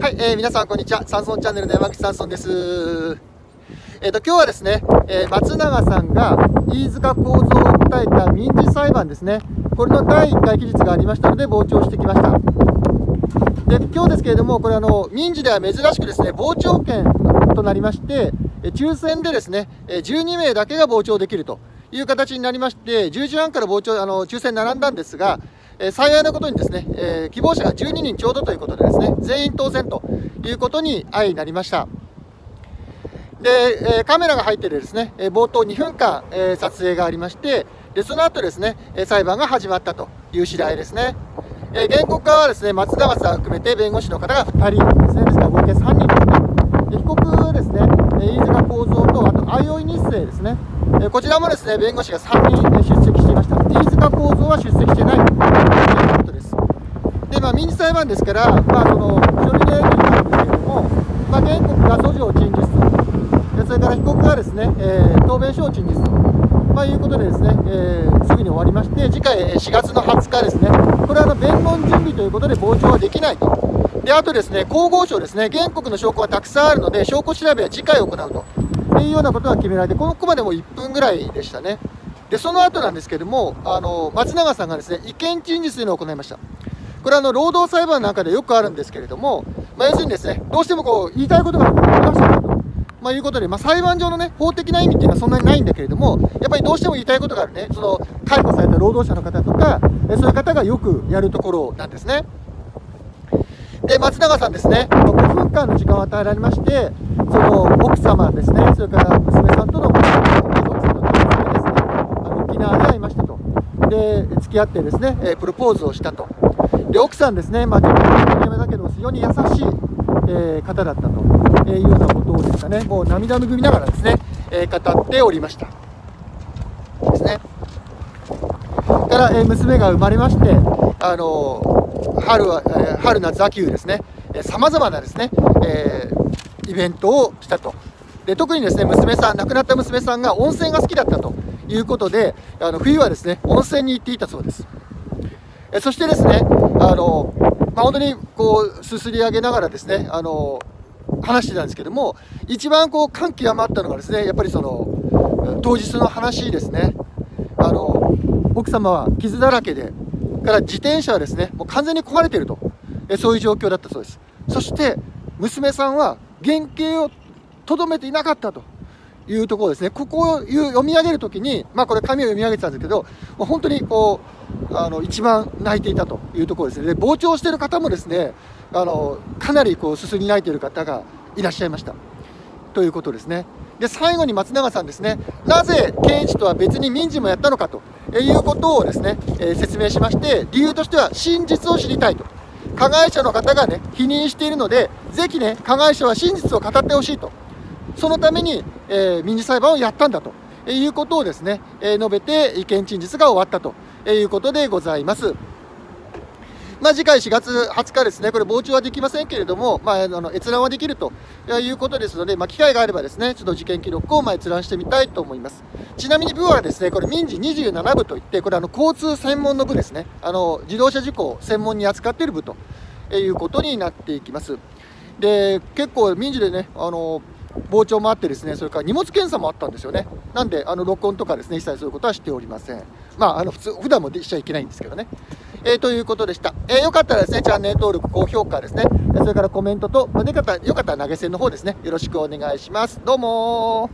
はい、えー、皆さんこんにちは。サンソンチャンネルの山口サンソンです。えっ、ー、と、今日はですね、えー、松永さんが飯塚幸三を訴えた民事裁判ですね。これの第1回期日がありましたので、傍聴してきました。で、今日ですけれども、これあの、民事では珍しくですね、傍聴券となりまして、抽選でですね、12名だけが傍聴できるという形になりまして、10時半から傍聴、あの、抽選並んだんですが、え幸いなことにですね、えー、希望者が12人ちょうどということでですね、全員当選ということに相なりました。で、えカメラが入ってるですね、え冒頭2分間、え撮影がありまして、でその後ですね、え裁判が始まったという次第ですね。え原告側はですね、松永さん含めて弁護士の方が2人ですね、ですから合計3人ですね。被告はですね、飯塚幸三と、あと相生日生ですね、えこちらもですね弁護士が3人出席していました飯塚幸三は出席してないということですで、まあ、民事裁判ですから、まあ、その書類でなんですけれども、まあ、原告が訴状を陳述する。それから被告がですね、えー、答弁書を陳述する。まあ、いうことでですね、えー、すぐに終わりまして次回4月の20日ですね。これはの弁論準備ということで傍聴はできないと。であとですね皇后賞ですね。原告の証拠はたくさんあるので証拠調べは次回行うと。いうようなことが決められて、このこまでも1分ぐらいでしたね。で、その後なんですけれども、あの、松永さんがですね、意見陳述というのを行いました。これあの、労働裁判なんかでよくあるんですけれども、まあ、要するにですね、どうしてもこう、言いたいことが出してると。まあ、いうことで、まあ、裁判上のね、法的な意味っていうのはそんなにないんだけれども、やっぱりどうしても言いたいことがあるね、その、解雇された労働者の方とか、そういう方がよくやるところなんですね。で、松永さんですね、5分間の時間を与えられまして、その奥様ですね、それから娘さんとの奥さんと娘ですね、あの沖縄で会いましたと。で、付き合ってですね、プロポーズをしたと。で、奥さんですね、まあ、ちょっとやめだけど、非常に優しい、えー、方だったというようなことをですかね、もう涙ぐみながらですね、えー、語っておりました。ですね。から、えー、娘が生まれまして、あの春は、え春夏秋冬ですね、さまざまなですね、えイベントをしたと。で特にですね娘さん、亡くなった娘さんが温泉が好きだったということで、あの冬はですね温泉に行っていたそうです。えそしてですね、あのまあ、本当にこうすすり上げながらですね、あの話してたんですけども、一番こう感極まったのがですね、やっぱりその当日の話ですね。あの奥様は傷だらけで、から自転車はですね、もう完全に壊れていると、えそういう状況だったそうです。そして娘さんは原型をとどめていなかったというところですね、ここを読み上げるときに、まあ、これ、紙を読み上げてたんですけど、本当にこうあの一番泣いていたというところですね、で傍聴している方もですねあのかなりこうすすり泣いている方がいらっしゃいましたということですね。で最後に松永さんですね、なぜ検事とは別に民事もやったのかということをですね、えー、説明しまして、理由としては真実を知りたいと。加害者の方がね、否認しているので、ぜひね、加害者は真実を語ってほしいと。そのために、えー、民事裁判をやったんだということをですね、えー、述べて意見陳述が終わったということでございます。まあ、次回4月20日ですね、これ、傍聴はできませんけれども、まあ、あの閲覧はできるということですので、まあ、機会があればですね、ちょっと事件記録をまあ閲覧してみたいと思います。ちなみに部はですね、これ、民事27部といって、これ、あの交通専門の部ですね、あの自動車事故を専門に扱っている部ということになっていきます。で、結構民事でね、あの傍聴もあってですね、それから荷物検査もあったんですよね。なんで、あの録音とかですね、一切そういうことはしておりません。まあ、あの普通、普段もしちゃいけないんですけどね。えー、ということでした。えー、よかったらですね、チャンネル登録、高評価ですね、それからコメントと、まあ、よかったら、投げ銭の方ですね、よろしくお願いします。どうも